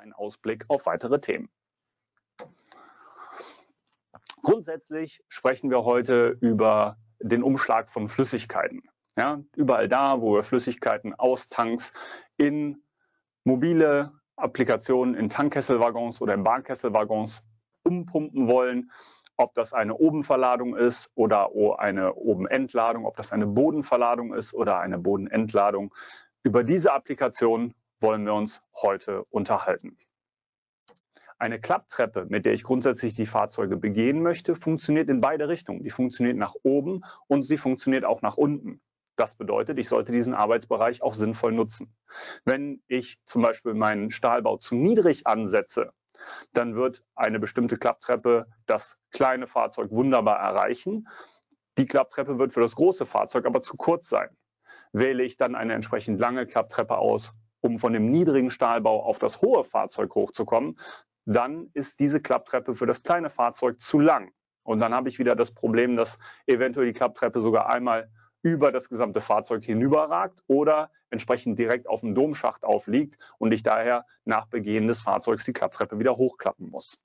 einen Ausblick auf weitere Themen. Grundsätzlich sprechen wir heute über den Umschlag von Flüssigkeiten. Ja, überall da, wo wir Flüssigkeiten aus Tanks in mobile Applikationen, in Tankkesselwaggons oder in Bahnkesselwaggons umpumpen wollen, ob das eine Obenverladung ist oder eine Obenentladung, ob das eine Bodenverladung ist oder eine Bodenentladung. Über diese Applikation wollen wir uns heute unterhalten. Eine Klapptreppe, mit der ich grundsätzlich die Fahrzeuge begehen möchte, funktioniert in beide Richtungen. Die funktioniert nach oben und sie funktioniert auch nach unten. Das bedeutet, ich sollte diesen Arbeitsbereich auch sinnvoll nutzen. Wenn ich zum Beispiel meinen Stahlbau zu niedrig ansetze, dann wird eine bestimmte Klapptreppe das kleine Fahrzeug wunderbar erreichen. Die Klapptreppe wird für das große Fahrzeug aber zu kurz sein. Wähle ich dann eine entsprechend lange Klapptreppe aus, um von dem niedrigen Stahlbau auf das hohe Fahrzeug hochzukommen, dann ist diese Klapptreppe für das kleine Fahrzeug zu lang. Und dann habe ich wieder das Problem, dass eventuell die Klapptreppe sogar einmal über das gesamte Fahrzeug hinüberragt oder entsprechend direkt auf dem Domschacht aufliegt und ich daher nach Begehen des Fahrzeugs die Klapptreppe wieder hochklappen muss.